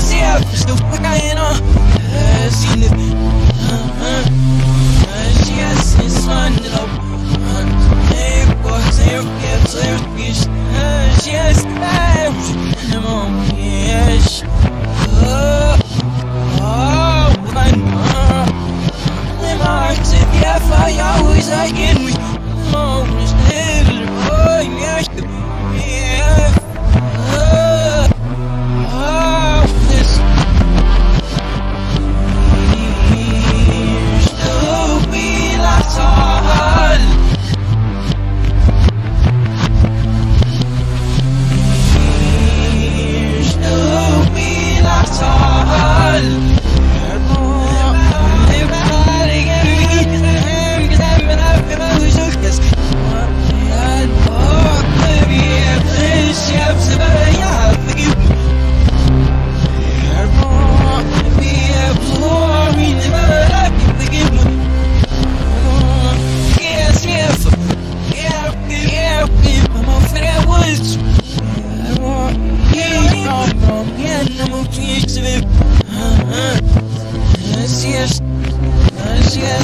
see how still fuck I ain't on. Yeah,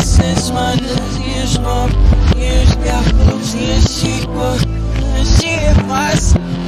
Since my years, mom, years, yeah, years, she was, she.